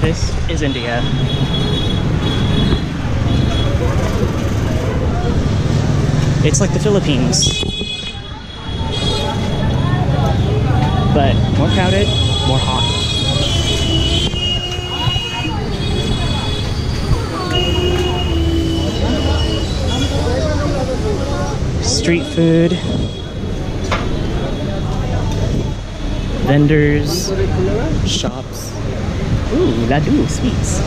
This is India. It's like the Philippines. But more crowded, more hot. Street food. Vendors. Shops. Ooh, ladoo, sweets.